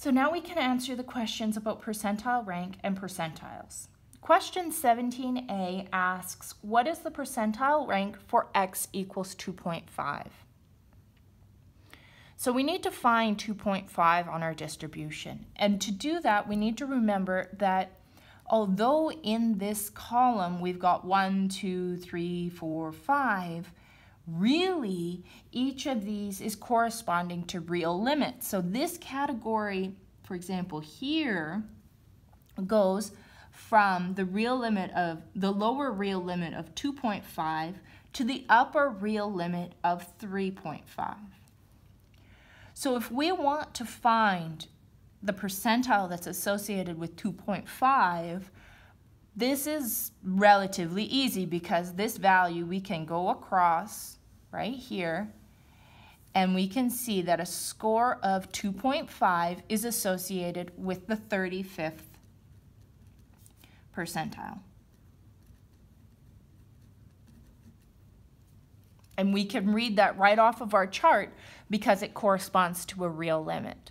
So now we can answer the questions about percentile rank and percentiles. Question 17a asks, what is the percentile rank for x equals 2.5? So we need to find 2.5 on our distribution. And to do that, we need to remember that although in this column we've got 1, 2, 3, 4, 5, really each of these is corresponding to real limits. So this category, for example, here goes from the real limit of the lower real limit of 2.5 to the upper real limit of 3.5. So if we want to find the percentile that's associated with 2.5, this is relatively easy because this value we can go across right here and we can see that a score of 2.5 is associated with the 35th percentile. And we can read that right off of our chart because it corresponds to a real limit.